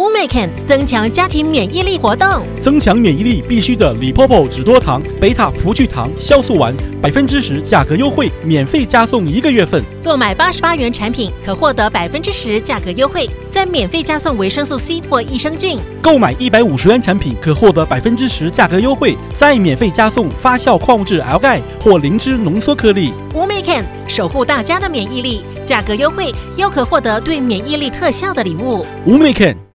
Umecan 增强家庭免疫力活动，增强免疫力必须的李婆婆脂多糖、贝塔葡聚糖、酵素丸，百分之十价格优惠，免费加送一个月份。购买八十八元产品可获得百分之十价格优惠，再免费加送维生素 C 或益生菌。购买一百五十元产品可获得百分之十价格优惠，再免费加送发酵矿物质 L 钙或灵芝浓缩颗粒。Umecan 守护大家的免疫力，价格优惠又可获得对免疫力特效的礼物。Umican。